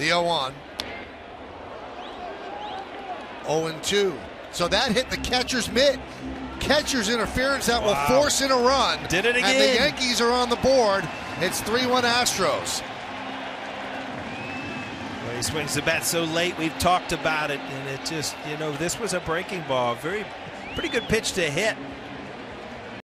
The 0 1. 0 2. So that hit the catcher's mitt. Catcher's interference that Wow. will force in a run. Did it And the. Yankees are on the board. It's 3 1 Astros. Well, he swings the bat so late. We've talked about it, and it just, you know, this was a breaking ball. Very, pretty good pitch to hit.